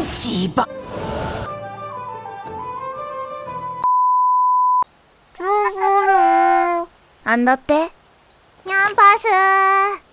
一番なんだって？ニャンパス